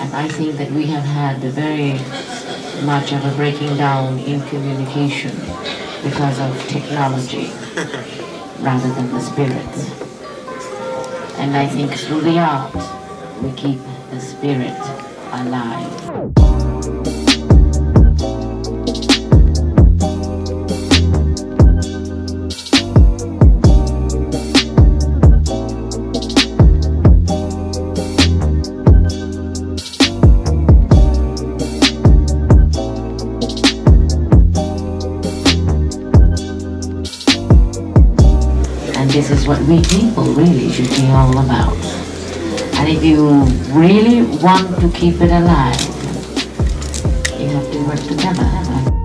And I think that we have had very much of a breaking down in communication because of technology rather than the spirit. And I think through the art we keep the spirit alive. This is what we people really should be all about. And if you really want to keep it alive, you have to work together.